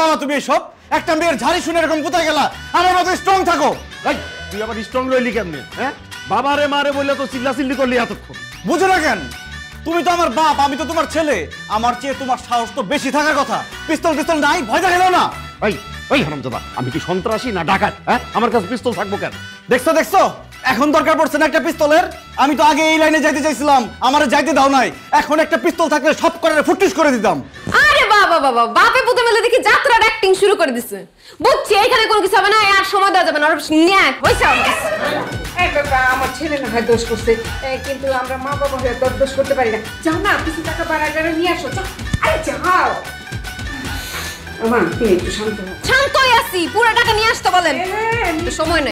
বাবা তুমি এসব? একটা মেয়ের ঝাড়ি শুনে এরকম কোথায় গেলা? আমার মতো স্ট্রং থাকো। তুই আবার স্ট্রং লইলি কেমনে? হ্যাঁ? বাবারে মারে বললে তো চিল্লা চিল্লি করলি এতক্ষণ। বুঝো না কেন? তুমি তো আমার বাপ আমি তো তোমার ছেলে। আমার চেয়ে তোমার সাহস তো বেশি থাকার কথা। পিস্তল পিস্তল নাই ভয় দেখাল না। এই এই হারামজাদা আমি কি সন্ত্রাসী না ডাকাত হ্যাঁ? আমার কাছে পিস্তল থাকব কেন? দেখছ দেখছ? এখন দরকার পড়ছে না একটা পিস্তলের? আমি তো আগে এই লাইনে যাইতে চাইছিলাম। আমার যাইতে দাও নাই। এখন একটা পিস্তল থাকলে সব করে ফুটুস করে দিতাম। বাবা বাবা বাপে পুতে মেলে দেখি যাত্রার অ্যাক্টিং শুরু করে দিছে। বুঝছি এখানে কোনো কিছু হবে না আর সময় দেওয়া যাবে না। ওর ন্যায় হয়েছে আমার। এই বাবা আমার ছেলে না হয় দোষ করছে। কিন্তু আমরা মা বাবা হয়ে তোর দোষ করতে পারি না। না কিছু টাকা নিয়ে আসো যাও আরে যাও। মা তুমি একটু শান্ত শান্তই আছি পুরো টাকা নিয়ে আসতে বলেন। সময় নেই।